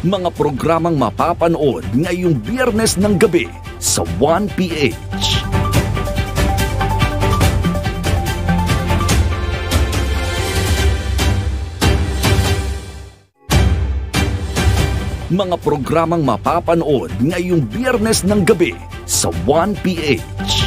Mga programang mapapanood ngayong biyernes ng gabi sa 1PH. Mga programang mapapanood ngayong biyernes ng gabi sa 1PH.